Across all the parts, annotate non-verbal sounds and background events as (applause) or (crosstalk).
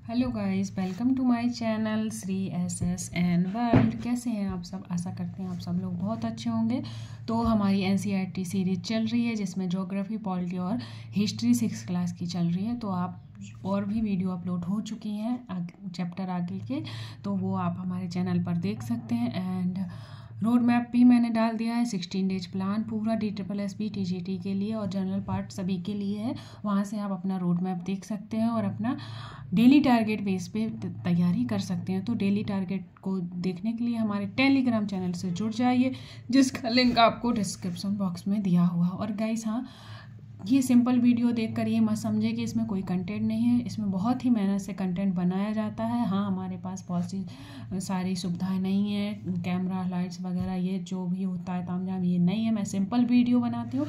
Hello guys, welcome to my channel Shri S S N world. कैसे हैं आप सब? आशा करते हैं आप सब लोग बहुत अच्छे होंगे। तो हमारी एन सीरीज़ चल रही है, जिसमें जोग्राफी पॉलिटी और हिस्ट्री सिक्स क्लास की चल रही है। तो आप और भी वीडियो अपलोड हो चुकी हैं चैप्टर आगे के। तो वो आप हमारे चैनल पर देख सकते हैं। एंड रोड मैप भी मैंने डाल दिया है सिक्सटीन डेज़ प्लान पूरा D triple S B T G T के लिए और जनरल पार्ट सभी के लिए है। वहाँ से आप अपना रोड मैप देख सकते हैं और अपना डेली टारगेट बेस पे तैयारी कर सकते हैं। तो डेली टारगेट को देखने के लिए हमारे टेलीग्राम चैनल से जुड़ जाइए, जिसका लिंक आपको डिस्क्रिप्शन बॉक्स में दिया हुआ और गाइस हाँ ये सिंपल वीडियो देख कर ये मत समझे कि इसमें कोई कंटेंट नहीं है। इसमें बहुत ही मेहनत से कंटेंट बनाया जाता है। हाँ हमारे पास बहुत सी सारी सुविधाएँ नहीं है। कैमरा, लाइट्स वगैरह, ये जो भी होता है तामझाम, ये नहीं है। मैं सिंपल वीडियो बनाती हूँ।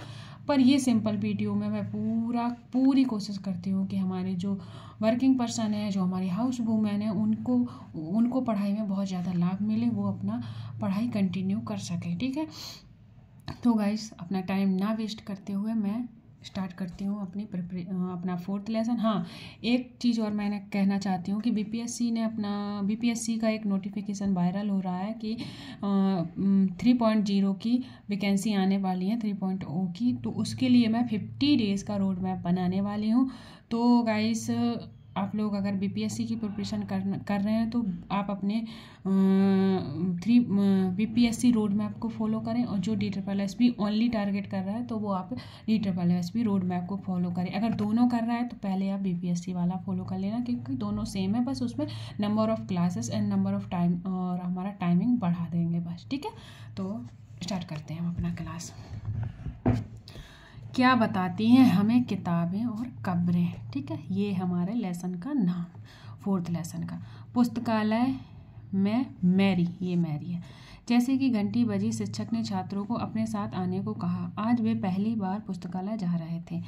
पर ये सिंपल वीडियो में मैं पूरा, पूरी कोशिश करती हूँ कि हमारे जो वर्किंग पर्सन है, जो हमारे हाउस वूमेन है, उनको उनको पढ़ाई में बहुत ज़्यादा लाभ मिले, वो अपना पढ़ाई कंटिन्यू कर सकें, ठीक है? तो गाइस अपना टाइम ना वेस्ट करते हुए मैं स्टार्ट करती हूँ अपनी अपना फोर्थ लेसन। हाँ एक चीज़ और मैंने कहना चाहती हूँ कि बीपीएससी ने अपना बीपीएससी का एक नोटिफिकेशन वायरल हो रहा है कि थ्री पॉइंट ज़ीरो की वैकेंसी आने वाली है थ्री पॉइंट ओ की। तो उसके लिए मैं फिफ्टी डेज़ का रोड मैप बनाने वाली हूँ। तो गाइस आप लोग अगर बीपीएससी की प्रिपरेशन कर कर रहे हैं तो आप अपने थ्री बीपीएससी रोड मैप को फॉलो करें और जो D triple S B only target कर रहा है तो वो आप D triple S B road map को फॉलो करें। अगर दोनों कर रहा है तो पहले आप बीपीएससी वाला फॉलो कर लेना, क्योंकि दोनों सेम है, बस उसमें number of classes and number of time और हमारा टाइमिंग बढ़ा देंगे बस, ठीक है? तो स्टार्ट करते हैं हम अपना क्लास क्या बताती हैं हमें किताबें और कब्रें? ठीक है, ये हमारे लेसन का नाम फोर्थ लेसन का। पुस्तकालय में मैरी, ये मैरी है। जैसे कि घंटी बजी, शिक्षक ने छात्रों को अपने साथ आने को कहा। आज वे पहली बार पुस्तकालय जा रहे थे।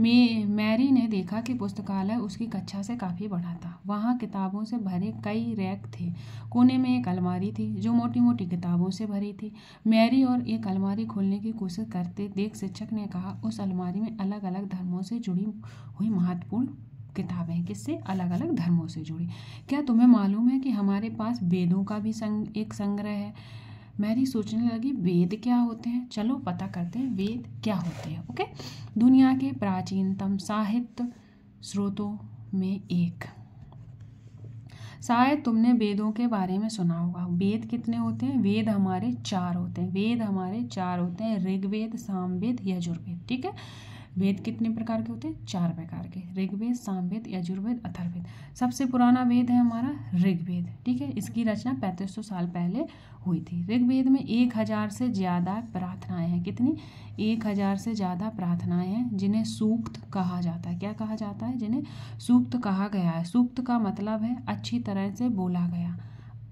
मे, मैरी ने देखा कि पुस्तकालय उसकी कक्षा से काफ़ी बड़ा था। वहाँ किताबों से भरे कई रैक थे। कोने में एक अलमारी थी, जो मोटी मोटी किताबों से भरी थी। मैरी और एक अलमारी खोलने की कोशिश करते देख शिक्षक ने कहा, उस अलमारी में अलग अलग धर्मों से जुड़ी हुई महत्वपूर्ण किताबें किससे? अलग अलग धर्मों से जुड़ी। क्या तुम्हें मालूम है कि हमारे पास वेदों का भी संग, एक संग्रह है? मैरी सोचने लगी, वेद क्या होते हैं? चलो पता करते हैं वेद क्या होते हैं ओके दुनिया के प्राचीनतम साहित्य स्रोतों में एक। शायद तुमने वेदों के बारे में सुना होगा। वेद कितने होते हैं? वेद हमारे चार होते हैं। वेद हमारे चार होते हैं। ऋग्वेद, सामवेद, यजुर्वेद, ठीक है? वेद कितने प्रकार के होते हैं? चार प्रकार के। ऋग्वेद, सामवेद, यजुर्वेद अथर्वेद सबसे पुराना वेद है हमारा ऋग्वेद, ठीक है? इसकी रचना पैंतीस सौ साल पहले हुई थी। ऋग्वेद में एक हज़ार से ज़्यादा प्रार्थनाएँ हैं। कितनी? एक हज़ार से ज़्यादा प्रार्थनाएँ हैं, जिन्हें सूक्त कहा जाता है। क्या कहा जाता है? जिन्हें सूक्त कहा गया है। सूक्त का मतलब है अच्छी तरह से बोला गया।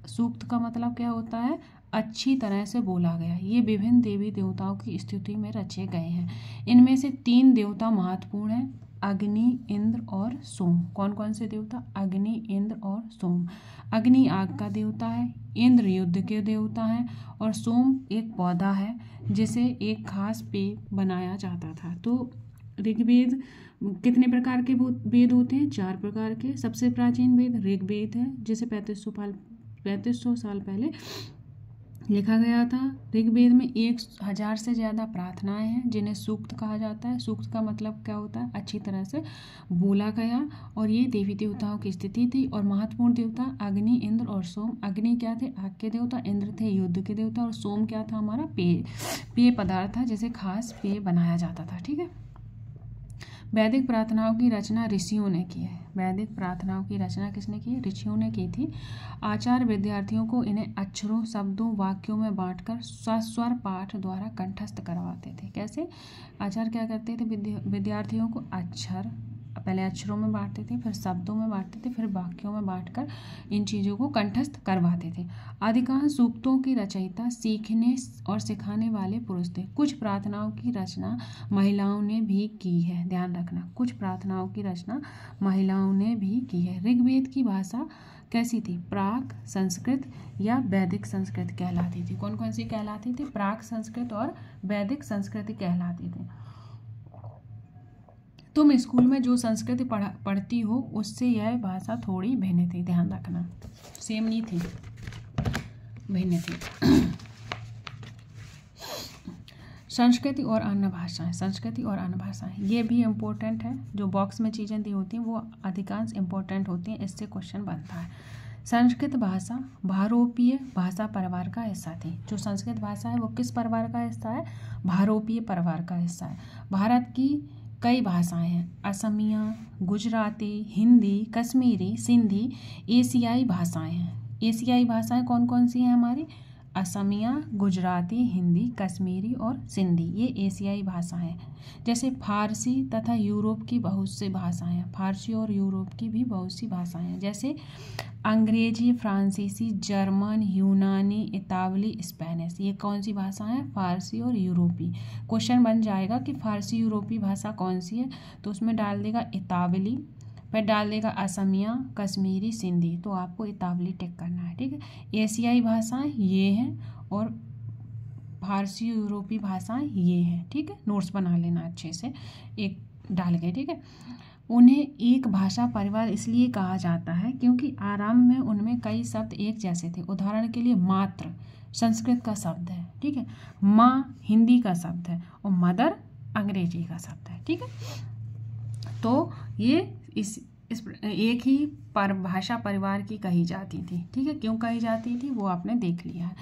सूक्त का मतलब क्या होता है? अच्छी तरह से बोला गया। ये विभिन्न देवी देवताओं की स्थिति में रचे गए हैं। इनमें से तीन देवता महत्वपूर्ण हैं, अग्नि, इंद्र और सोम। कौन कौन से देवता? अग्नि, इंद्र और सोम। अग्नि आग का देवता है, इंद्र युद्ध के देवता हैं और सोम एक पौधा है, जिसे एक खास पेय बनाया जाता था। तो ऋग्वेद कितने प्रकार के वेद होते हैं? चार प्रकार के। सबसे प्राचीन वेद ऋग्वेद है, जिसे पैंतीस सौ पाल पैंतीस सौ साल पहले लिखा गया था, ऋग्वेद में एक हज़ार से ज़्यादा प्रार्थनाएँ हैं, जिन्हें सूक्त कहा जाता है। सूक्त का मतलब क्या होता है? अच्छी तरह से बोला गया। और ये देवी देवताओं की स्थिति थी और महत्वपूर्ण देवता अग्नि, इंद्र और सोम। अग्नि क्या थे? आग के देवता, इंद्र थे युद्ध के देवता। और सोम क्या था? हमारा पेय पेय पदार्थ था, जिसे खास पेय बनाया जाता था। ठीक है? वैदिक प्रार्थनाओं की रचना ऋषियों ने की है। वैदिक प्रार्थनाओं की रचना किसने की? ऋषियों ने की थी। आचार्य विद्यार्थियों को इन्हें अक्षरों, शब्दों, वाक्यों में बांटकर स्वस्वर पाठ द्वारा कंठस्थ करवाते थे। कैसे? आचार्य क्या करते थे? विद्यार्थियों को अक्षर पहले अक्षरों में बांटते थे, फिर शब्दों में बांटते थे, फिर वाक्यों में बांटकर इन चीज़ों को कंठस्थ करवाते थे। अधिकांश सूक्तों की रचयिता सीखने और सिखाने वाले पुरुष थे। कुछ प्रार्थनाओं की रचना महिलाओं ने भी की है, ध्यान रखना। कुछ प्रार्थनाओं की रचना महिलाओं ने भी की है। ऋग्वेद की भाषा कैसी थी? प्राक संस्कृत या वैदिक संस्कृत कहलाती थी। कौन कौन सी कहलाती थी? प्राक संस्कृत और वैदिक संस्कृति कहलाती थी। तुम स्कूल में जो संस्कृति पढ़ा, पढ़ती हो, उससे यह भाषा थोड़ी भिन्न थी, ध्यान रखना। सेम नहीं थी। भिन्न थी। संस्कृति और अन्य भाषाएँ, संस्कृति और अन्य भाषाएँ। ये भी इम्पोर्टेंट है। जो बॉक्स में चीज़ें दी होती हैं, वो अधिकांश इम्पोर्टेंट होती हैं। इससे क्वेश्चन बनता है। संस्कृत भाषा भारोपीय भाषा परिवार का हिस्सा थी। जो संस्कृत भाषा है, वो किस परिवार का हिस्सा है? भारोपीय परिवार का हिस्सा है। भारत की कई भाषाएँ हैं। असमिया, गुजराती, हिंदी, कश्मीरी, सिंधी, एशियाई भाषाएँ हैं। एशियाई भाषाएँ कौन कौन सी हैं हमारी? असमिया, गुजराती, हिंदी, कश्मीरी और सिंधी। ये एशियाई भाषाएँ हैं। जैसे फारसी तथा यूरोप की बहुत सी भाषाएँ हैं। फारसी और यूरोप की भी बहुत सी भाषाएँ हैं। जैसे अंग्रेज़ी, फ्रांसीसी, जर्मन, यूनानी, इतावली, स्पेनिश। ये कौन सी भाषा हैं? फारसी और यूरोपी। क्वेश्चन बन जाएगा कि फारसी यूरोपी भाषा कौन सी है? तो उसमें डाल देगा इतावली। फिर डाल देगा असमिया, कश्मीरी, सिंधी। तो आपको इतावली टिक करना है, ठीक है? एशियाई भाषाएँ ये हैं और फारसी, यूरोपी भाषाएँ ये हैं, ठीक है? नोट्स बना लेना अच्छे से, एक डाल के, ठीक है? उन्हें एक भाषा परिवार इसलिए कहा जाता है क्योंकि आराम में उनमें कई शब्द एक जैसे थे। उदाहरण के लिए मात्र, संस्कृत का शब्द है, ठीक है? माँ हिंदी का शब्द है और मदर अंग्रेज़ी का शब्द है, ठीक है? तो ये इस इस एक ही पर, भाषा परिवार की कही जाती थी। ठीक है? क्यों कही जाती थी? वो आपने देख लिया। है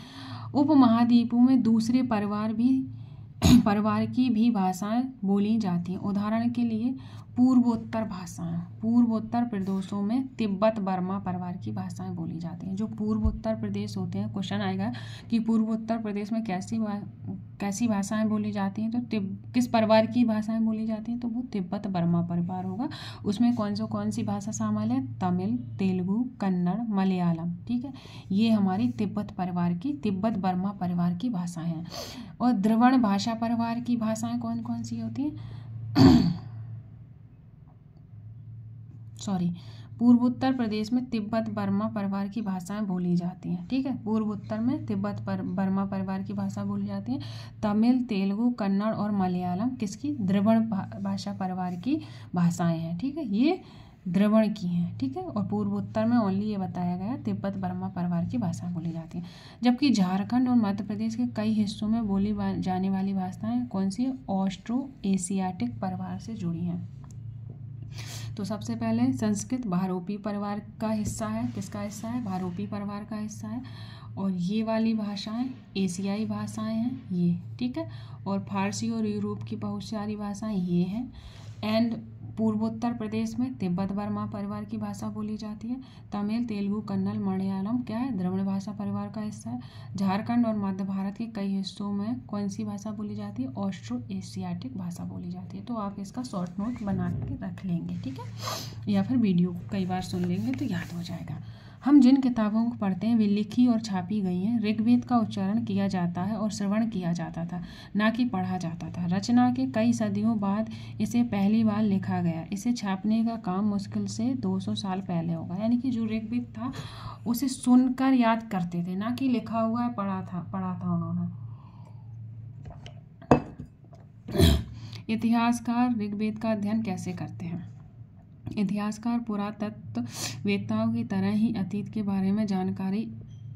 उपमहाद्वीपों में दूसरे परिवार भी, (clears throat) परिवार की भी भाषाएँ बोली जाती हैं। उदाहरण के लिए पूर्वोत्तर भाषाएँ पूर्वोत्तर प्रदेशों में तिब्बत बर्मा परिवार की भाषाएँ बोली जाती हैं। जो पूर्वोत्तर प्रदेश होते हैं क्वेश्चन आएगा कि पूर्वोत्तर प्रदेश में कैसी भा, कैसी भाषाएँ बोली जाती हैं? तो तिब किस परिवार की भाषाएँ बोली जाती हैं? तो वो तिब्बत बर्मा परिवार होगा। उसमें कौन सो कौन सी भाषा शामिल है? तमिल तेलुगु कन्नड़ मलयालम ठीक है? ये हमारी तिब्बत परिवार की तिब्बत बर्मा परिवार की भाषाएँ हैं। और द्रवण भाषा परिवार की भाषाएँ कौन कौन सी होती हैं? सॉरी पूर्वोत्तर प्रदेश में तिब्बत बर्मा परिवार की भाषाएँ बोली जाती हैं, ठीक है? पूर्वोत्तर में तिब्बत पर, बर्मा परिवार की भाषा बोली जाती है। तमिल, तेलुगु, कन्नड़ और मलयालम किसकी? द्रवण भाषा परिवार की भाषाएँ हैं, ठीक है? ये द्रवण की हैं, ठीक है? और पूर्वोत्तर में ओनली ये बताया गया, तिब्बत बर्मा परिवार की भाषा बोली जाती है। जबकि झारखंड और मध्य प्रदेश के कई हिस्सों में बोली जाने वाली भाषाएँ कौन सी ऑस्ट्रो एशियाटिक परिवार से जुड़ी हैं। तो सबसे पहले संस्कृत भारोपी परिवार का हिस्सा है। किसका हिस्सा है? भारोपी परिवार का हिस्सा है। और ये वाली भाषाएँ एशियाई भाषाएँ हैं, ये, ठीक है? और फारसी और यूरोप की बहुत सारी भाषाएँ ये हैं। एंड पूर्वोत्तर प्रदेश में तिब्बत वर्मा परिवार की भाषा बोली जाती है। तमिल, तेलुगु, कन्नड़, मलयालम, क्या है? द्रविड़ भाषा परिवार का हिस्सा है। झारखंड और मध्य भारत के कई हिस्सों में कौन सी भाषा बोली जाती है? ऑस्ट्रो एशियाटिक भाषा बोली जाती है। तो आप इसका शॉर्ट नोट बना के रख लेंगे, ठीक है? या फिर वीडियो कई बार सुन लेंगे तो याद हो जाएगा। हम जिन किताबों को पढ़ते हैं, वे लिखी और छापी गई हैं। ऋग्वेद का उच्चारण किया जाता है और श्रवण किया जाता था, ना कि पढ़ा जाता था। रचना के कई सदियों बाद इसे पहली बार लिखा गया। इसे छापने का काम मुश्किल से 200 साल पहले होगा। यानी कि जो ऋग्वेद था, उसे सुनकर याद करते थे, ना कि लिखा हुआ है पढ़ा था पढ़ा था उन्होंने। इतिहासकार ऋग्वेद का अध्ययन कैसे करते हैं? इतिहासकार पुरातत्व वेताओं की तरह ही अतीत के बारे में जानकारी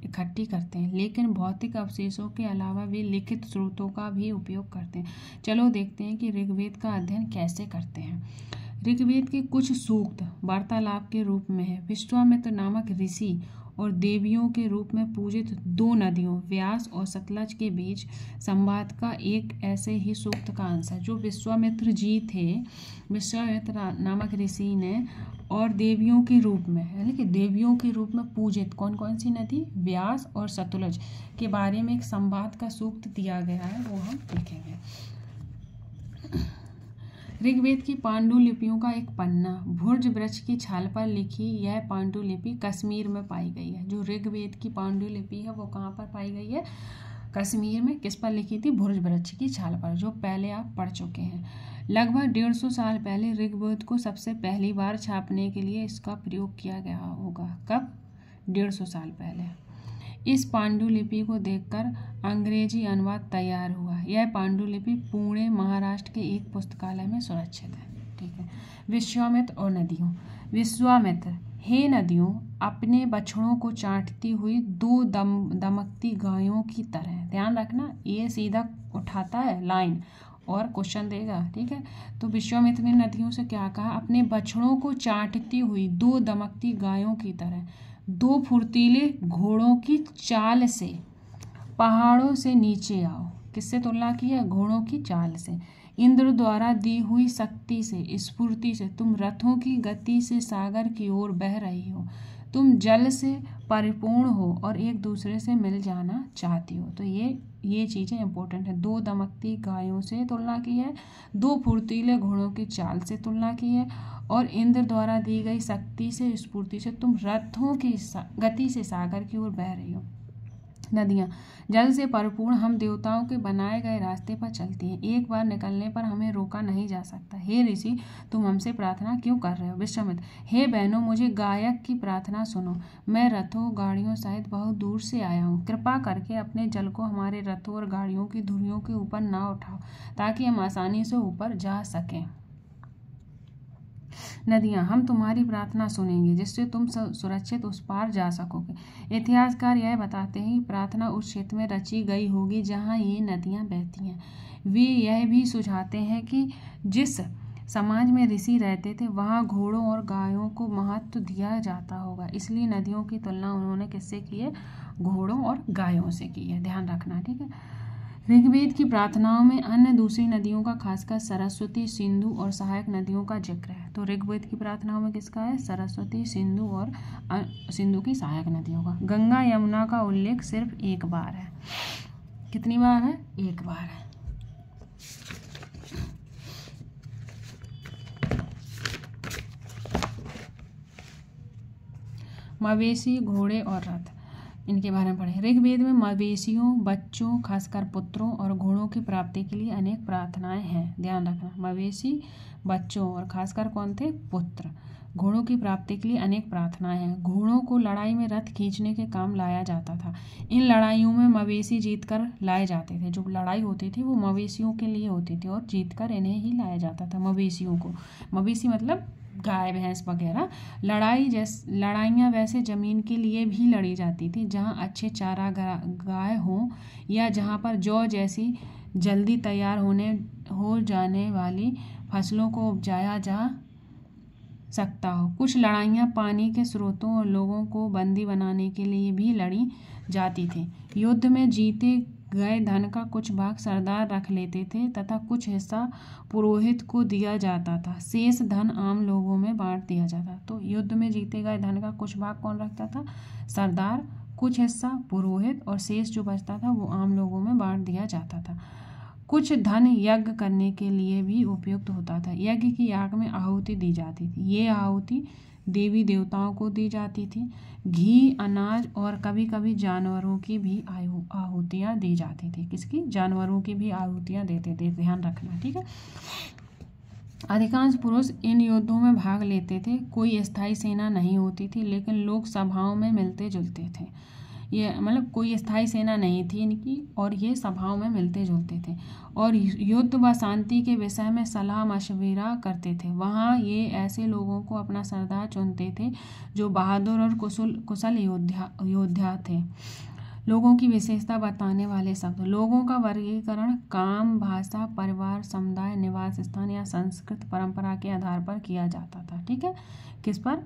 इकट्ठी करते हैं, लेकिन भौतिक अवशेषों के अलावा वे लिखित स्रोतों का भी उपयोग करते हैं। चलो देखते हैं कि ऋग्वेद का अध्ययन कैसे करते हैं। ऋग्वेद के कुछ सूक्त वार्तालाप के रूप में है। विश्वामित्र नामक ऋषि और देवियों के रूप में पूजित दो नदियों, व्यास और सतलज के बीच संवाद का एक ऐसे ही सूक्त का अंश है। जो विश्वामित्र जी थे, विश्वामित्र नामक ऋषि ने और देवियों के रूप में, यानी कि देवियों के रूप में पूजित कौन कौन सी नदी? व्यास और सतलज के बारे में एक संवाद का सूक्त दिया गया है, वो हम देखेंगे। ऋग्वेद की पांडुलिपियों का एक पन्ना, भुर्ज वृक्ष की छाल पर लिखी यह पांडुलिपि कश्मीर में पाई गई है। जो ऋग्वेद की पांडुलिपि है, वो कहाँ पर पाई गई है? कश्मीर में किस पर लिखी थी? भुर्ज वृक्ष की छाल पर, जो पहले आप पढ़ चुके हैं। लगभग डेढ़ सौ साल पहले ऋग्वेद को सबसे पहली बार छापने के लिए इसका प्रयोग किया गया होगा। कब? डेढ़ सौ साल पहले। इस पांडुलिपि को देखकर अंग्रेज़ी अनुवाद तैयार हुआ। यह पांडुलिपि पुणे महाराष्ट्र के एक पुस्तकालय में सुरक्षित है। ठीक है। विश्वामित्र और नदियों। विश्वामित्र, हे नदियों, अपने बछड़ों को चाटती हुई दो दम, दमकती गायों की तरह। ध्यान रखना, ये सीधा उठाता है लाइन और क्वेश्चन देगा। ठीक है। तो विश्वामित्र ने नदियों से क्या कहा? अपने बछड़ों को चाटती हुई दो दमकती गायों की तरह। दो फुर्तीले घोड़ों की चाल से। पहाड़ों से नीचे आओ। किससे तुलना की है? घोड़ों की चाल से। इंद्र द्वारा दी हुई शक्ति से, स्फूर्ति से। तुम रथों की गति से सागर की ओर बह रही हो। तुम जल से परिपूर्ण हो और एक दूसरे से मिल जाना चाहती हो। तो ये ये चीज़ें इंपॉर्टेंट है। दो दमकती गायों से तुलना की है। दो फुर्तीले घोड़ों की चाल से तुलना की है। और इंद्र द्वारा दी गई शक्ति से, स्फूर्ति से तुम रथों की गति से सागर की ओर बह रही हो। नदियाँ, जल से परिपूर्ण हम देवताओं के बनाए गए रास्ते पर चलती हैं। एक बार निकलने पर हमें रोका नहीं जा सकता। हे ऋषि, तुम हमसे प्रार्थना क्यों कर रहे हो? विश्वमित हे बहनों, मुझे गायक की प्रार्थना सुनो। मैं रथों, गाड़ियों सहित बहुत दूर से आया हूँ। कृपा करके अपने जल को हमारे रथों और गाड़ियों की धुरियों के ऊपर ना उठाओ, ताकि हम आसानी से ऊपर जा सकें। नदियाँ, हम तुम्हारी प्रार्थना सुनेंगे, जिससे तुम सुरक्षित उस पार जा सकोगे। इतिहासकार यह बताते हैं, प्रार्थना उस क्षेत्र में रची गई होगी जहाँ ये नदियाँ बहती हैं। वे यह भी सुझाते हैं कि जिस समाज में ऋषि रहते थे, वहाँ घोड़ों और गायों को महत्व दिया जाता होगा। इसलिए नदियों की तुलना उन्होंने किससे की है? घोड़ों और गायों से की है। ध्यान रखना, ठीक है? ऋग्वेद की प्रार्थनाओं में अन्य दूसरी नदियों का, खासकर सरस्वती, सिंधु और सहायक नदियों का ज़िक्र है। तो ऋग्वेद की प्रार्थनाओं में किसका है? सरस्वती, सिंधु और सिंधु की सहायक नदियों का। गंगा, यमुना का उल्लेख सिर्फ़ एक बार है। कितनी बार है? एक बार है। मवेशी, घोड़े और रथ। इनके बारे में पढ़े। ऋग्वेद में मवेशियों, बच्चों, खासकर पुत्रों और घोड़ों की प्राप्ति के लिए अनेक प्रार्थनाएँ हैं। ध्यान रखना, मवेशी, बच्चों और खासकर कौन थे? पुत्र। घोड़ों की प्राप्ति के लिए अनेक प्रार्थनाएँ हैं। घोड़ों को लड़ाई में रथ खींचने के काम लाया जाता था। इन लड़ाइयों में मवेशी जीतकर लाए जाते थे। जो लड़ाई होती थी, वो मवेशियों के लिए होती थी और जीतकर इन्हें ही लाया जाता था, मवेशियों को। मवेशी मतलब गाय भैंस वगैरह, लड़ाई जैस, लड़ाइयाँ वैसे ज़मीन के लिए भी लड़ी जाती थी, जहाँ अच्छे चारा गाय हों या जहाँ पर जौ जैसी जल्दी तैयार होने, हो जाने वाली फ़सलों को उपजाया जा सकता हो। कुछ लड़ाइयाँ पानी के स्रोतों और लोगों को बंदी बनाने के लिए भी लड़ी जाती थी। युद्ध में जीते गए धन का कुछ भाग सरदार रख लेते थे तथा कुछ हिस्सा पुरोहित को दिया जाता था। शेष धन आम लोगों में बांट दिया जाता तो युद्ध में जीते गए धन का कुछ भाग कौन रखता था? सरदार, कुछ हिस्सा पुरोहित और शेष जो बचता था वो आम लोगों में बांट दिया जाता था। कुछ धन यज्ञ करने के लिए भी उपयुक्त होता था। यज्ञ की आग में आहुति दी जाती थी। ये आहुति देवी देवताओं को दी जाती थी। घी, अनाज और कभी कभी जानवरों की भी आयु आहुतियाँ दी जाती थी। किसकी? जानवरों की भी आहूतियाँ देते थे। ध्यान रखना, ठीक है? अधिकांश पुरुष इन युद्धों में भाग लेते थे। कोई स्थायी सेना नहीं होती थी, लेकिन लोग सभाओं में मिलते जुलते थे। ये मतलब कोई स्थायी सेना नहीं थी इनकी और ये सभाओं में मिलते जुलते थे। और युद्ध व शांति के विषय में सलाह मशविरा करते थे। वहाँ ये ऐसे लोगों को अपना सरदार चुनते थे जो बहादुर और कुशल कुशल योद्धा योद्धा थे। लोगों की विशेषता बताने वाले शब्द। लोगों का वर्गीकरण काम, भाषा, परिवार, समुदाय, निवास स्थान या संस्कृत परंपरा के आधार पर किया जाता था। ठीक है? किस पर?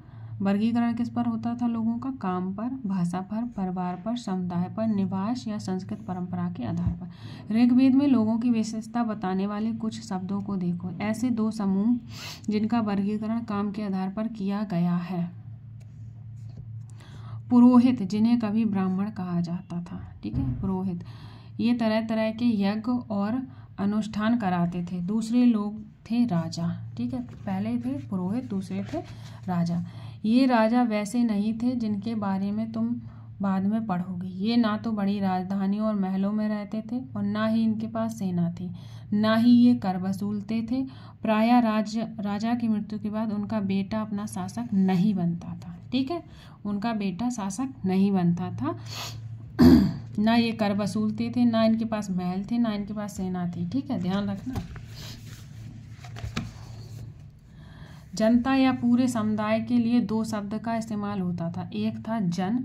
वर्गीकरण किस पर होता था लोगों का? काम पर, भाषा पर, परिवार पर, समुदाय पर, निवास या संस्कृत परंपरा के आधार पर। ऋग्वेद में लोगों की विशेषता बताने वाले कुछ शब्दों को देखो। ऐसे दो समूह जिनका वर्गीकरण काम के आधार पर किया गया है। पुरोहित, जिन्हें कभी ब्राह्मण कहा जाता था। ठीक है? पुरोहित। ये तरह तरह के यज्ञ और अनुष्ठान कराते थे। दूसरे लोग थे राजा। ठीक है? पहले थे पुरोहित, दूसरे थे राजा। ये राजा वैसे नहीं थे जिनके बारे में तुम बाद में पढ़ोगे। ये ना तो बड़ी राजधानियों और महलों में रहते थे और ना ही इनके पास सेना थी, ना ही ये कर वसूलते थे। प्राय राज, राजा की मृत्यु के बाद उनका बेटा अपना शासक नहीं बनता था। ठीक है? उनका बेटा शासक नहीं बनता था। (clears throat) ना ये कर वसूलते थे, ना इनके पास महल थे, ना इनके पास सेना थी। ठीक है? ध्यान रखना। जनता या पूरे समुदाय के लिए दो शब्द का इस्तेमाल होता था। एक था जन,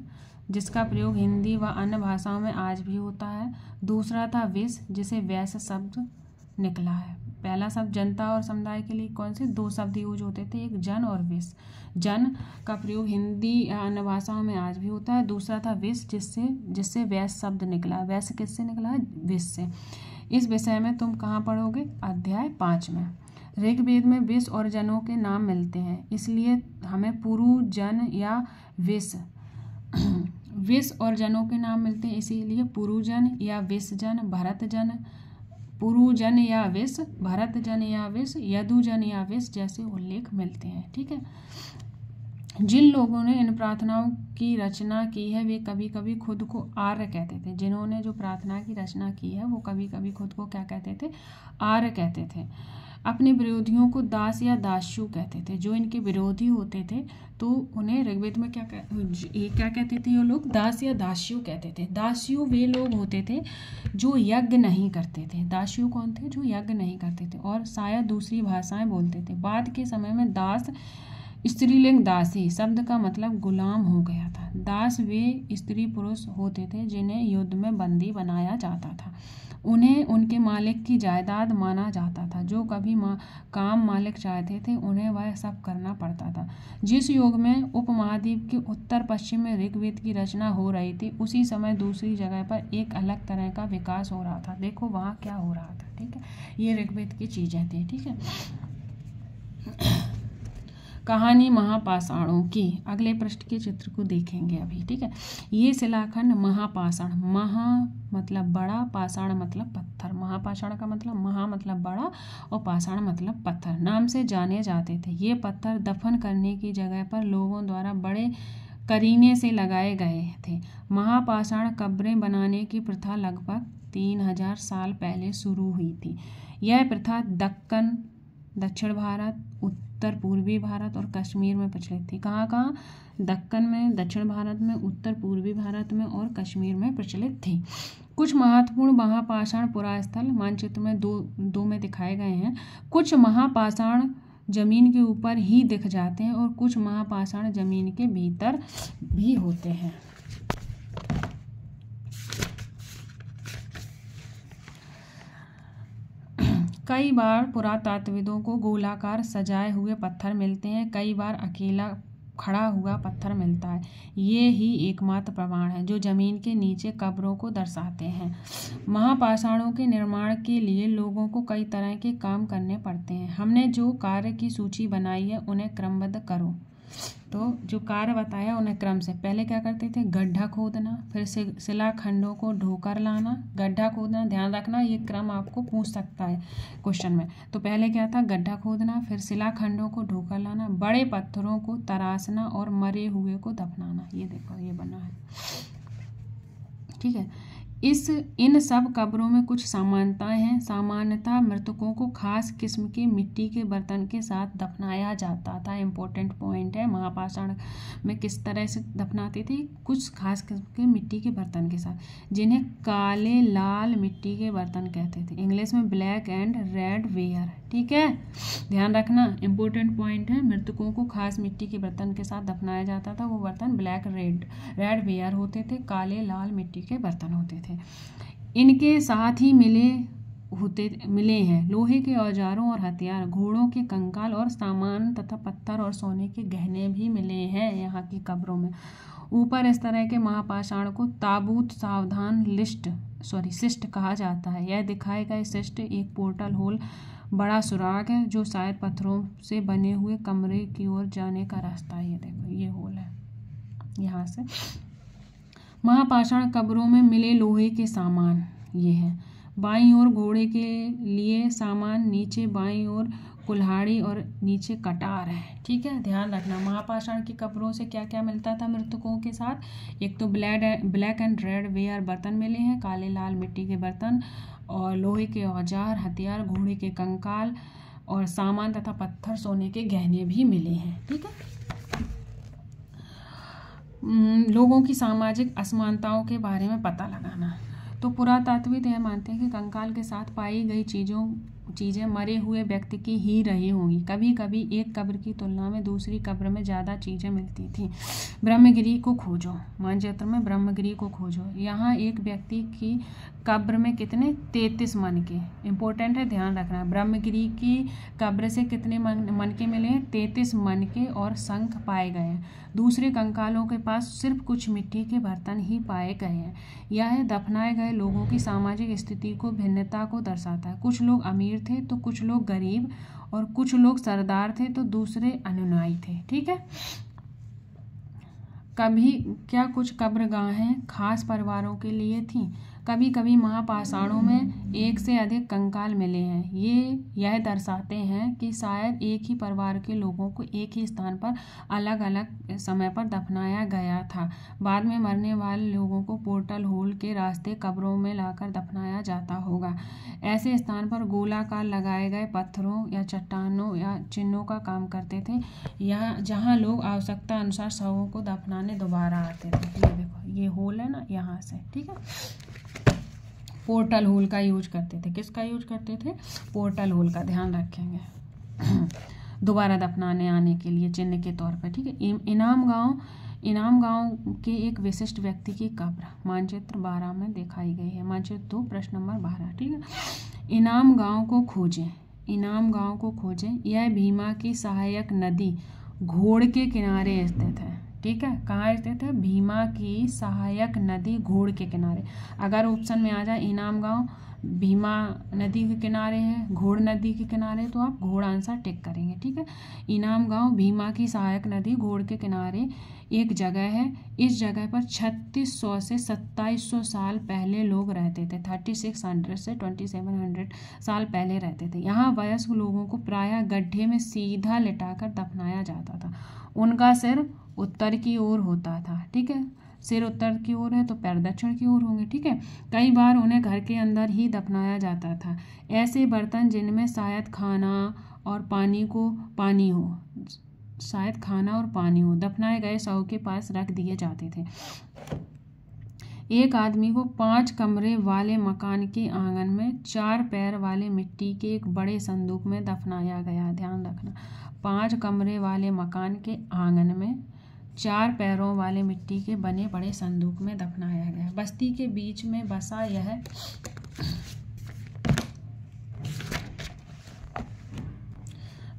जिसका प्रयोग हिंदी व अन्य भाषाओं में आज भी होता है। दूसरा था विष, जिसे वैश्य शब्द निकला है। पहला शब्द जनता और समुदाय के लिए कौन से? दो शब्द यूज़ होते थे, एक जन और विष। जन का प्रयोग हिंदी या अन्य भाषाओं में आज भी होता है। दूसरा था विष, जिससे जिससे वैश्य शब्द निकला। वैश्य किससे निकला? विष से। इस विषय में तुम कहाँ पढ़ोगे? अध्याय पाँच में। ऋग्वेद में विष और जनों के नाम मिलते हैं, इसलिए हमें पुरु, जन या विष। (clears throat) विष और जनों के नाम मिलते हैं, इसीलिए पुरुजन या विषजन भरतजन पुरुजन या विष भरतजन या विष यदुजन या विष जैसे उल्लेख मिलते हैं, ठीक है? जिन लोगों ने इन प्रार्थनाओं की रचना की है, वे कभी कभी खुद को आर्य कहते थे। जिन्होंने जो प्रार्थना की, रचना की है, वो कभी कभी खुद को क्या कहते थे? आर्य कहते थे। अपने विरोधियों को दास या दास्यु कहते थे। जो इनके विरोधी होते थे तो उन्हें ऋग्वेद में क्या कह, ये क्या कहते थे ये लोग? दास या दास्यु कहते थे। दास्यु वे लोग होते थे जो यज्ञ नहीं करते थे। दास्यु कौन थे? जो यज्ञ नहीं करते थे और शायद दूसरी भाषाएँ बोलते थे। बाद के समय में दास स्त्रीलिंग दासी शब्द का मतलब गुलाम हो गया था। दास वे स्त्री पुरुष होते थे जिन्हें युद्ध में बंदी बनाया जाता था। उन्हें उनके मालिक की जायदाद माना जाता था। जो कभी मा, काम मालिक चाहते थे उन्हें वह सब करना पड़ता था। जिस युग में उपमहाद्वीप के उत्तर पश्चिम में ऋग्वेद की रचना हो रही थी उसी समय दूसरी जगह पर एक अलग तरह का विकास हो रहा था। देखो वहाँ क्या हो रहा था ठीक है? ये ऋग्वेद की चीज़ें थी ठीक है? कहानी महापाषाणों की अगले पृष्ठ के चित्र को देखेंगे अभी, ठीक है? ये शिलाखंड महापाषाण, महा मतलब बड़ा, पाषाण मतलब पत्थर। महापाषाण का मतलब महा मतलब बड़ा और पाषाण मतलब पत्थर। नाम से जाने जाते थे। ये पत्थर दफन करने की जगह पर लोगों द्वारा बड़े करीने से लगाए गए थे। महापाषाण कब्रें बनाने की प्रथा लगभग तीन हज़ार साल पहले शुरू हुई थी। यह प्रथा दक्कन, दक्षिण भारत उत्तर पूर्वी भारत और कश्मीर में प्रचलित थी। कहाँ कहाँ? दक्कन में, दक्षिण भारत में, उत्तर पूर्वी भारत में और कश्मीर में प्रचलित थी। कुछ महत्वपूर्ण महापाषाण पुरास्थल मानचित्र में दो दो में दिखाए गए हैं। कुछ महापाषाण ज़मीन के ऊपर ही दिख जाते हैं और कुछ महापाषाण ज़मीन के भीतर भी होते हैं। कई बार पुरातत्वविदों को गोलाकार सजाए हुए पत्थर मिलते हैं, कई बार अकेला खड़ा हुआ पत्थर मिलता है। ये ही एकमात्र प्रमाण है, जो ज़मीन के नीचे कब्रों को दर्शाते हैं। महापाषाणों के निर्माण के लिए लोगों को कई तरह के काम करने पड़ते हैं। हमने जो कार्य की सूची बनाई है, उन्हें क्रमबद्ध करो। तो जो कार्य बताया उन्हें क्रम से, पहले क्या करते थे? गड्ढा खोदना, फिर शिला खंडों को ढोकर लाना, गड्ढा खोदना, ध्यान रखना, ये क्रम आपको पूछ सकता है क्वेश्चन में। तो पहले क्या था? गड्ढा खोदना, फिर शिला खंडों को ढोकर लाना, बड़े पत्थरों को तराशना और मरे हुए को दफनाना, ये देखो, ये बना है। ठीक है? इस, इन सब कब्रों में कुछ समानताएँ हैं। सामान्यतः मृतकों को खास किस्म के मिट्टी के बर्तन के साथ दफनाया जाता था। इम्पोर्टेंट पॉइंट है, महापाषाण में किस तरह से दफनाते थे? कुछ खास किस्म के मिट्टी के बर्तन के साथ, जिन्हें काले लाल मिट्टी के बर्तन कहते थे। इंग्लिश में ब्लैक एंड रेड वेयर। ठीक है? ध्यान रखना इंपॉर्टेंट पॉइंट है। मृतकों को खास मिट्टी के बर्तन के साथ दफनाया जाता था। वो बर्तन ब्लैक रेड रेड वेयर होते थे, काले, लाल मिट्टी के बर्तन होते थे। इनके साथ ही मिले होते, मिले हैं। लोहे के औजारों और हथियार, घोड़ों के कंकाल और सामान तथा पत्थर और सोने के गहने भी मिले हैं यहाँ की कब्रों में। ऊपर इस तरह के महापाषाण को ताबूत सावधान लिस्ट सॉरी सिस्ट कहा जाता है। यह दिखाए गए सिस्ट एक पोर्टल होल बड़ा सुराग है, जो शायद पत्थरों से बने हुए कमरे की ओर जाने का रास्ता है। ये देखो, ये होल है, यहाँ से। महापाषाण कब्रों में मिले लोहे के सामान, ये है। बाईं ओर घोड़े के लिए सामान, नीचे बाईं ओर कुल्हाड़ी और नीचे कटार है। ठीक है, ध्यान रखना, महापाषाण की कब्रों से क्या क्या मिलता था मृतकों के साथ? एक तो black black and red ware बर्तन मिले हैं, काले, लाल मिट्टी के बर्तन और लोहे के औज़ार, हथियार, घोड़े के कंकाल और सामान तथा पत्थर सोने के गहने भी मिले हैं, ठीक है? लोगों की सामाजिक असमानताओं के बारे में पता लगाना। तो पुरातात्विक यह मानते हैं कि कंकाल के साथ पाई गई चीज़ों चीज़ें मरे हुए व्यक्ति की ही रही होंगी। कभी कभी एक कब्र की तुलना में दूसरी कब्र में ज़्यादा चीज़ें मिलती थी। ब्रह्मगिरी को खोजो, मानचित्र में ब्रह्मगिरी को खोजो। यहाँ एक व्यक्ति की कब्र में कितने तैतीस मन के। इंपॉर्टेंट है, ध्यान रखना। है ब्रह्मगिरी की कब्र से कितने मन मन के मिले हैं? तैतीस मन के और शंख पाए गए हैं। दूसरे कंकालों के पास सिर्फ़ कुछ मिट्टी के बर्तन ही पाए गए हैं। यह दफनाए गए लोगों की सामाजिक स्थिति को भिन्नता को दर्शाता है। कुछ लोग अमीर थे तो कुछ लोग गरीब और कुछ लोग सरदार थे तो दूसरे अनुनायी थे। ठीक है? कभी क्या कुछ कब्रगाहें खास परिवारों के लिए थीं? कभी कभी महापाषाणों में एक से अधिक कंकाल मिले हैं। ये यह दर्शाते हैं कि शायद एक ही परिवार के लोगों को एक ही स्थान पर अलग अलग समय पर दफनाया गया था। बाद में मरने वाले लोगों को पोर्टल होल के रास्ते कब्रों में लाकर दफनाया जाता होगा। ऐसे स्थान पर गोलाकार लगाए गए पत्थरों या चट्टानों या चिन्हों का काम करते थे। यहाँ, जहाँ लोग आवश्यकता अनुसार शवों को दफनाने दोबारा आते थे। ये देखो, ये होल है ना, यहाँ से, ठीक है? पोर्टल होल का यूज़ करते थे। किसका यूज़ करते थे? पोर्टल होल का, ध्यान रखेंगे। (clears throat) दोबारा दफनाने, आने के लिए, चिन्ह के तौर पर, ठीक है? इनाम गाँव इनाम गाँव के एक विशिष्ट व्यक्ति की कब्र, मानचित्र बारह में दिखाई गई है। मानचित्र दो, प्रश्न नंबर बारह, ठीक है? इनाम गाँव को खोजें, इनाम गाँव को खोजें। यह भीमा की सहायक नदी घोड़ के किनारे स्थित है। ठीक है? कहाँ स्थित है? भीमा की सहायक नदी घोड़ के किनारे। अगर ऑप्शन में आ जाए इनाम गाँव, भीमा नदी के किनारे है, घोड़ नदी के किनारे तो आप घोड़ आंसर टिक करेंगे, ठीक है? इनाम गाँव, भीमा की सहायक नदी घोड़ के किनारे एक जगह है। इस जगह पर छत्तीस सौ से सत्ताईस सौ साल पहले लोग रहते थे। थर्टी सिक्स हंड्रेड से ट्वेंटी सेवन हंड्रेड साल पहले रहते थे। यहाँ वयस्क लोगों को प्रायः गड्ढे में सीधा लिटाकर दफनाया जाता था। उनका सिर उत्तर की ओर होता था, ठीक है? सिर उत्तर की ओर है तो पैर दक्षिण की ओर होंगे, ठीक है? कई बार उन्हें घर के अंदर ही दफनाया जाता था। ऐसे बर्तन जिनमें शायद खाना और पानी को, पानी हो, शायद खाना और पानी हो, दफनाए गए शव के पास रख दिए जाते थे। एक आदमी को पाँच कमरे वाले मकान के आँगन में चार पैर वाले मिट्टी के एक बड़े संदूक में दफनाया गया, ध्यान रखना। पाँच कमरे वाले मकान के आँगन में चार पैरों वाले मिट्टी के बने बड़े संदूक में दफनाया गया। बस्ती के बीच में बसा यह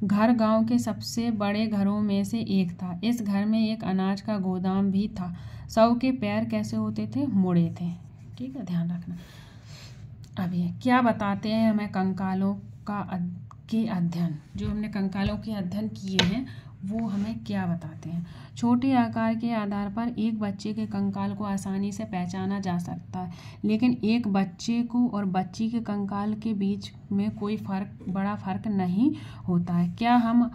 घर गाँव के सबसे बड़े घरों में से एक था। इस घर में एक अनाज का गोदाम भी था। सौ के पैर कैसे होते थे? मुड़े थे। ठीक है, ध्यान रखना। अभी क्या बताते हैं हमें कंकालों का के अध्ययन, जो हमने कंकालों के अध्ययन किए हैं, वो हमें क्या बताते हैं? छोटे आकार के आधार पर एक बच्चे के कंकाल को आसानी से पहचाना जा सकता है, लेकिन एक बच्चे को और बच्ची के कंकाल के बीच में कोई फ़र्क, बड़ा फ़र्क नहीं होता है। क्या हम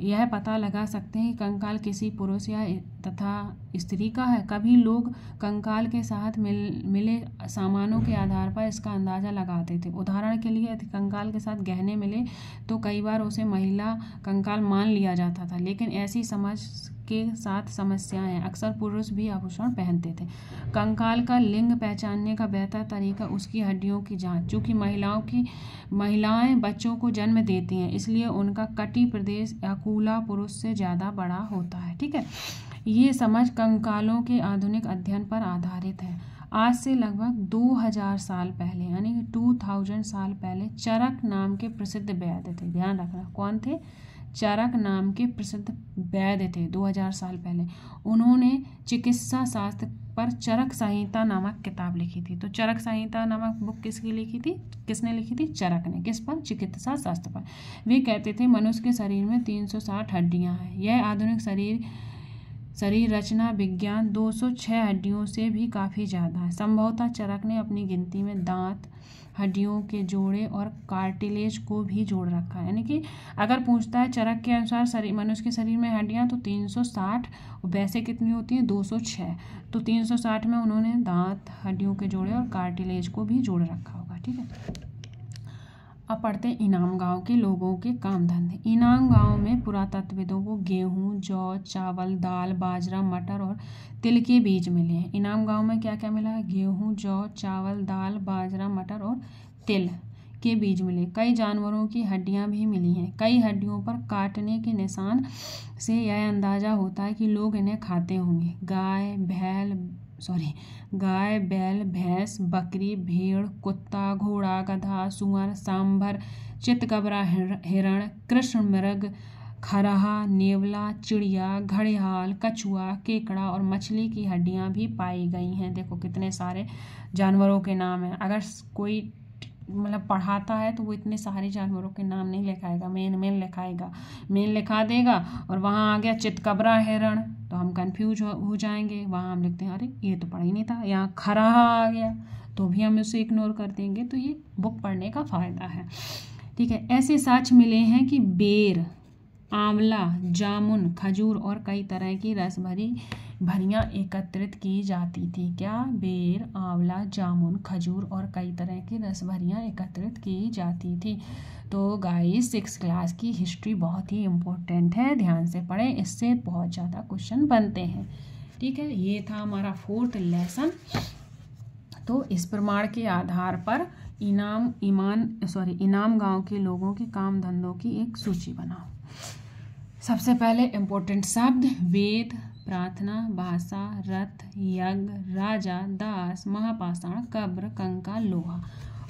यह पता लगा सकते हैं कि कंकाल किसी पुरुष या तथा स्त्री का है। कभी लोग कंकाल के साथ मिल, मिले सामानों के आधार पर इसका अंदाज़ा लगाते थे। उदाहरण के लिए यदि कंकाल के साथ गहने मिले तो कई बार उसे महिला कंकाल मान लिया जाता था। लेकिन ऐसी समझ के साथ समस्याएँ अक्सर पुरुष भी आभूषण पहनते थे। कंकाल का लिंग पहचानने का बेहतर तरीका उसकी हड्डियों की जाँच। चूँकि महिलाओं की, महिलाएँ बच्चों को जन्म देती हैं, इसलिए उनका कटी प्रदेश या कूला पुरुष से ज़्यादा बड़ा होता है। ठीक है? ये समझ कंकालों के आधुनिक अध्ययन पर आधारित है। आज से लगभग 2000 साल पहले, यानी कि 2000 साल पहले, चरक नाम के प्रसिद्ध वैद्य थे। ध्यान रखना, कौन थे? चरक नाम के प्रसिद्ध वैद्य थे 2000 साल पहले। उन्होंने चिकित्सा शास्त्र पर चरक संहिता नामक किताब लिखी थी। तो चरक संहिता नामक बुक किसकी लिखी थी? किसने लिखी थी? चरक ने। किस पर? चिकित्सा शास्त्र पर। वे कहते थे, मनुष्य के शरीर में 360 हड्डियाँ हैं। यह आधुनिक शरीर शरीर रचना, विज्ञान 206 हड्डियों से भी काफ़ी ज़्यादा है। संभवतः चरक ने अपनी गिनती में दांत, हड्डियों के जोड़े और कार्टिलेज को भी जोड़ रखा है। यानी कि अगर पूछता है चरक के अनुसार शरीर मनुष्य के शरीर में हड्डियाँ तो 360 वैसे कितनी होती हैं? 206 तो 360 में उन्होंने दांत, हड्डियों के जोड़े और कार्टिलेज को भी जोड़ रखा होगा, ठीक है? अब पढ़ते हैं इनाम गाँव के लोगों के काम धंधे इनाम गाँव में पुरातत्वविदों को गेहूँ, जौ, चावल, दाल, बाजरा, मटर और तिल के बीज मिले हैं। इनाम गाँव में क्या क्या मिला? है गेहूँ, जौ, चावल, दाल, बाजरा, मटर और तिल के बीज मिले। कई जानवरों की हड्डियाँ भी मिली हैं। कई हड्डियों पर काटने के निशान से यह अंदाज़ा होता है कि लोग इन्हें खाते होंगे। गाय बैल सॉरी, गाय, बैल, भैंस, बकरी, भेड़, कुत्ता, घोड़ा, गधा, सुअर, सांभर, चितकबरा हिरण, कृष्ण मृग, खरहा, नेवला, चिड़िया, घड़ियाल, कछुआ, केकड़ा और मछली की हड्डियाँ भी पाई गई हैं। देखो कितने सारे जानवरों के नाम हैं। अगर कोई मतलब पढ़ाता है तो वो इतने सारे जानवरों के नाम नहीं लिखाएगा मेन मेन लिखाएगा। मेन लिखा देगा और वहाँ आ गया चितकबरा हिरण तो हम कंफ्यूज हो, जाएँगे। वहाँ हम लिखते हैं अरे ये तो पढ़ा ही नहीं था यहाँ खराहा आ गया। तो भी हम उसे इग्नोर कर देंगे तो ये बुक पढ़ने का फ़ायदा है। ठीक है ऐसे साक्ष्य मिले हैं कि बेर आंवला जामुन खजूर और कई तरह की रस भरी भरियाँ एकत्रित की जाती थी। क्या बेर, आंवला, जामुन, खजूर और कई तरह की रस भरियाँ एकत्रित की जाती थी? तो गाइस सिक्स क्लास की हिस्ट्री बहुत ही इम्पोर्टेंट है। ध्यान से पढ़ें, इससे बहुत ज़्यादा क्वेश्चन बनते हैं। ठीक है, ये था हमारा फोर्थ लेसन तो इस प्रमाण के आधार पर इनाम, ईमान सॉरी इनाम गाँव के लोगों के काम धंधों की एक सूची बनाओ। सबसे पहले इम्पोर्टेंट शब्द, वेद, प्रार्थना, भाषा, रथ, यज्ञ, राजा, दास, महापाषाण, कब्र, कंका, लोहा।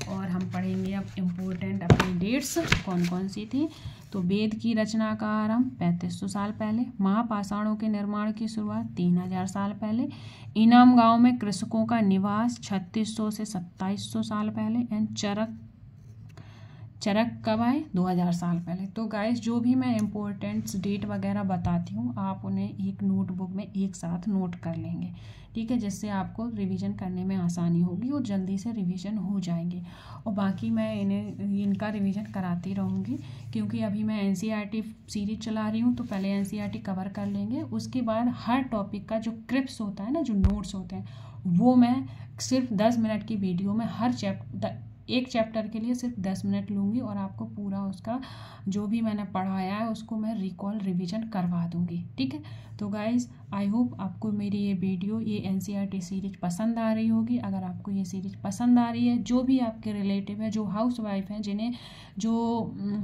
और हम पढ़ेंगे अब इम्पोर्टेंट अपनी डेट्स कौन कौन सी थी? तो वेद की रचना का आरंभ पैंतीस सौ साल पहले, महापाषाणों के निर्माण की शुरुआत तीन हज़ार साल पहले, इनाम गाँव में कृषकों का निवास छत्तीस सौ से सत्ताईस सौ साल पहले, एंड चरक चरक कब आए? 2000 साल पहले। तो गाइस जो भी मैं इम्पोर्टेंट्स डेट वगैरह बताती हूँ, आप उन्हें एक नोटबुक में एक साथ नोट कर लेंगे। ठीक है? जिससे आपको रिवीजन करने में आसानी होगी और जल्दी से रिवीजन हो जाएँगे। और बाकी मैं इन्हें, इनका रिवीजन कराती रहूँगी, क्योंकि अभी मैं एन सीरीज़ चला रही हूँ तो पहले एन कवर कर लेंगे। उसके बाद हर टॉपिक का जो क्रिप्स होता है ना, जो नोट्स होते हैं, वो मैं सिर्फ़ दस मिनट की वीडियो में हर चैप्टर एक चैप्टर के लिए सिर्फ़ दस मिनट लूँगी और आपको पूरा उसका, जो भी मैंने पढ़ाया है, उसको मैं रिकॉल रिवीजन करवा दूँगी। ठीक है? तो गाइज़ आई होप आपको मेरी ये वीडियो ये एन सीरीज़ पसंद आ रही होगी। अगर आपको ये सीरीज़ पसंद आ रही है, जो भी आपके रिलेटिव है, जो हाउस वाइफ हैं, जिन्हें, जो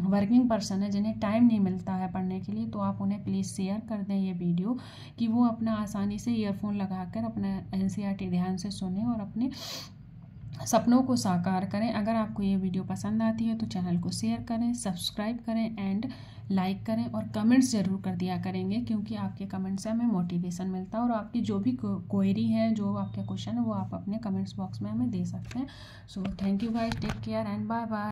वर्किंग पर्सन है, जिन्हें टाइम नहीं मिलता है पढ़ने के लिए तो आप उन्हें प्लीज़ शेयर कर दें ये वीडियो कि वो अपना आसानी से ईयरफोन लगा कर अपना एन ध्यान से सुने और अपने सपनों को साकार करें। अगर आपको ये वीडियो पसंद आती है तो चैनल को शेयर करें, सब्सक्राइब करें एंड लाइक करें और कमेंट्स ज़रूर कर दिया करेंगे क्योंकि आपके कमेंट्स से हमें मोटिवेशन मिलता है और आपकी जो भी क्वेरी है, जो आपके क्वेश्चन है वो आप अपने कमेंट्स बॉक्स में हमें दे सकते हैं। So thank you guys take care and bye bye